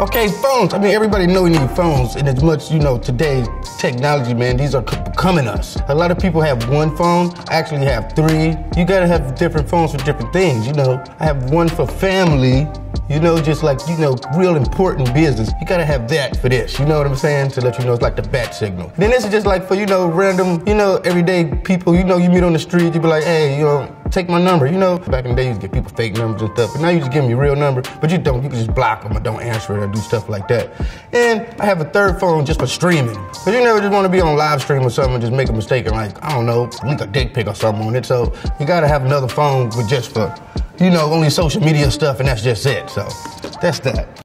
Okay, phones. I mean, everybody know we need phones, and as much you know today, technology, man, these are becoming us. A lot of people have one phone. I actually have three. You gotta have different phones for different things. You know, I have one for family. You know, just like you know, real important business. You gotta have that for this. You know what I'm saying? To let you know it's like the bat signal. Then this is just like for you know, random, you know, everyday people. You know, you meet on the street. You be like, hey, you know take my number. You know, back in the day, you used to get people fake numbers and stuff. But now you just give them your real number, but you don't. You can just block them or don't answer it or do stuff like that. And I have a third phone just for streaming. Because you never just want to be on live stream or something and just make a mistake and like, I don't know, leak a dick pic or something on it. So you gotta have another phone with just for, you know, only social media stuff and that's just it. So that's that.